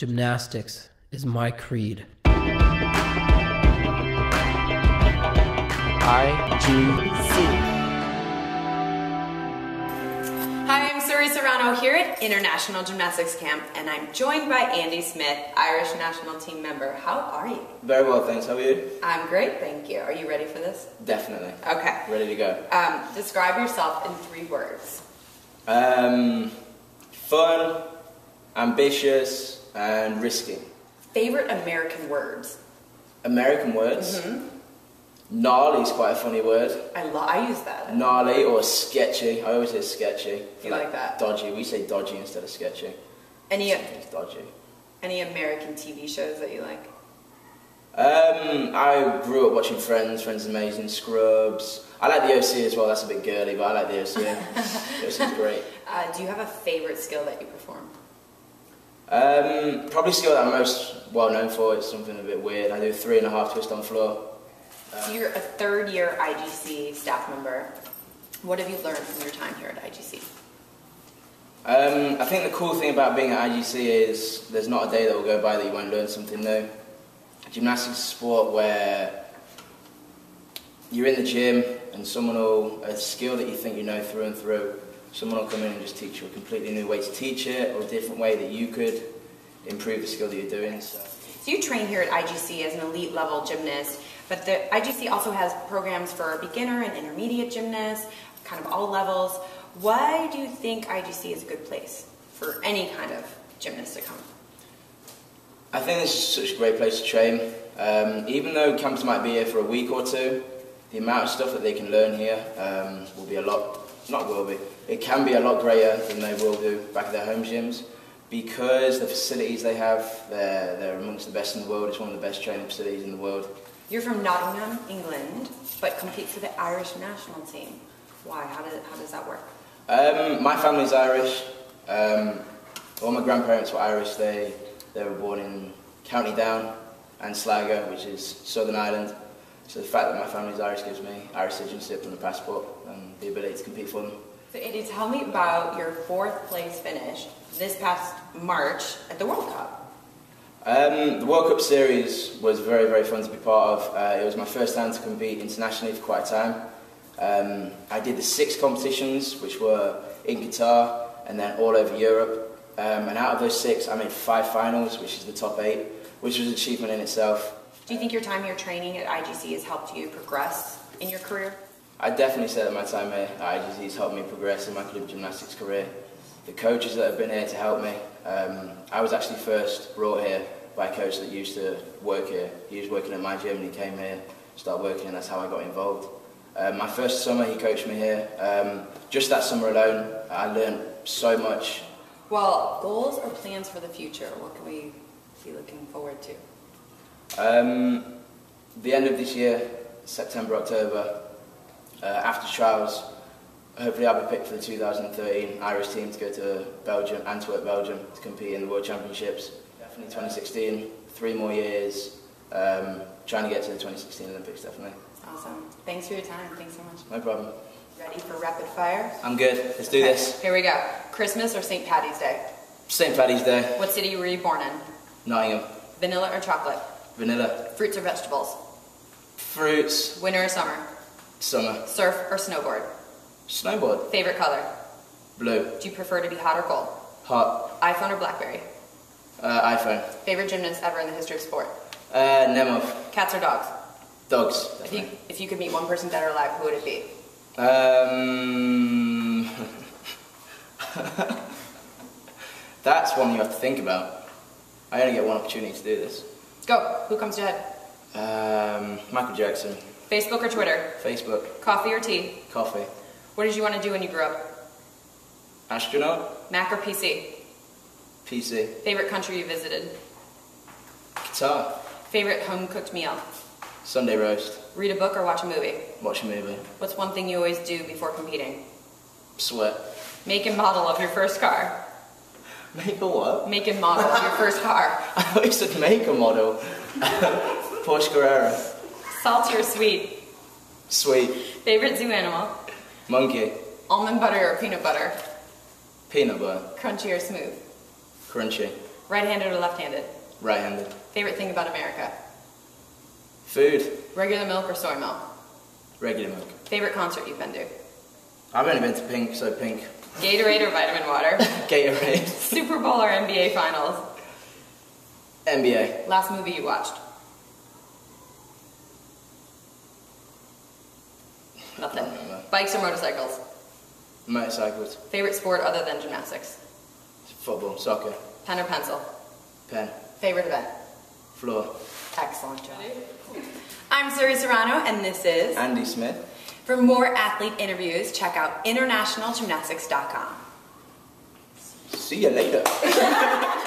Gymnastics is my creed. IGC. Hi, I'm Suri Serrano here at International Gymnastics Camp, and I'm joined by Andy Smith, Irish national team member. How are you? Very well, thanks. How are you? I'm great, thank you. Are you ready for this? Definitely. Okay. Ready to go. Um, describe yourself in three words. Um, fun, ambitious, and risky. Favorite American words? American words. Mm-hmm. Gnarly is quite a funny word. I, lo- I use that. Gnarly or sketchy. I always say sketchy. You like that? Dodgy. We say dodgy instead of sketchy. Any It's dodgy. any American TV shows that you like? Um, I grew up watching Friends, Friends Amazing, Scrubs. I like the OC as well. That's a bit girly, but I like the OC. the OC is great. Uh, do you have a favorite skill that you perform? Um, probably skill that I'm most well known for. It's something a bit weird. I do three and a half twist on floor. So you're a third year IGC staff member. What have you learned from your time here at IGC? Um, I think the cool thing about being at IGC is there's not a day that will go by that you won't learn something new. Gymnastics is a sport where you're in the gym and someone will, a skill that you think you know through and through, someone will come in and just teach you a completely new way to teach it or a different way that you could improve the skill that you're doing. So. So you train here at IGC as an elite level gymnast, but the IGC also has programs for beginner and intermediate gymnasts, kind of all levels. Why do you think IGC is a good place for any kind of gymnast to come? I think this is such a great place to train. Um, even though camps might be here for a week or two, the amount of stuff that they can learn here um, will be a lot, not will be, it can be a lot greater than they will do back at their home gyms because the facilities they have, they're, they're amongst the best in the world. It's one of the best training facilities in the world. You're from Nottingham, England, but compete for the Irish national team. Why? How does, how does that work? Um, my family's Irish. Um, all my grandparents were Irish. They, they were born in County Down and Sligo, which is Southern Ireland. So the fact that my family's Irish gives me Irish citizenship and a passport and the ability to compete for them. So Andy, tell me about your fourth place finish this past March at the World Cup. Um, the World Cup series was very, very fun to be part of. Uh, it was my first time to compete internationally for quite a time. Um, I did the six competitions, which were in Qatar and then all over Europe. Um, and out of those six, I made five finals, which is the top eight, which was an achievement in itself. Do you think your time here training at IGC has helped you progress in your career? I definitely say that my time here at IGC has helped me progress in my club gymnastics career. The coaches that have been here to help me, um, I was actually first brought here by a coach that used to work here. He was working at my gym and he came here, started working and that's how I got involved. Um, my first summer he coached me here. Um, just that summer alone, I learned so much. Well, goals or plans for the future? What can we be looking forward to? Um, the end of this year, September, October, uh, after trials, hopefully I'll be picked for the 2013 Irish team to go to Belgium, Antwerp, Belgium, to compete in the World Championships. Definitely 2016, three more years, um, trying to get to the 2016 Olympics, definitely. Awesome. Thanks for your time. Thanks so much. No problem. Ready for rapid fire? I'm good. Let's do Okay, this. Here we go. Christmas or St. Patty's Day? St. Paddy's Day, What city were you born in? Nottingham, Vanilla or chocolate? Vanilla, Fruits or vegetables? fruits, Winter or summer? summer, Surf or snowboard? snowboard, Favorite color? blue, Do you prefer to be hot or cold? hot, iPhone or Blackberry? uh, iPhone, Favorite gymnast ever in the history of sport? uh, Nemov, Cats or dogs? dogs. If you, if you could meet one person dead or alive, who would it be? Um, that's one you have to think about. I only get one opportunity to do this. Go. Who comes to head? Um, Michael Jackson, Facebook or Twitter? Facebook, Coffee or tea? coffee, What did you want to do when you grew up? astronaut, Mac or PC? PC, Favorite country you visited? Qatar, Favorite home cooked meal? Sunday roast, Read a book or watch a movie? watch a movie, What's one thing you always do before competing? sweat. Make and model of your first car. Make a what? Make and model of your first car. I thought you said make a model. Porsche Carrera, Salty or sweet? sweet, Favorite zoo animal? monkey, Almond butter or peanut butter? peanut butter, Crunchy or smooth? crunchy, Right-handed or left-handed? Right-handed. Favorite thing about America? Food. Regular milk or soy milk? Regular milk. Favorite concert you've been to? I've only been to Pink, so Pink. Gatorade or vitamin water? Gatorade. Super Bowl or NBA Finals? NBA. Last movie you watched? Nothing. Bikes or motorcycles? Motorcycles. Favorite sport other than gymnastics? Football. Soccer. Pen or pencil? Pen. Favorite event? Floor. Excellent job. I'm Suri Serrano, and this is. Andy Smith. For more athlete interviews, check out internationalgymnastics.com. See you later.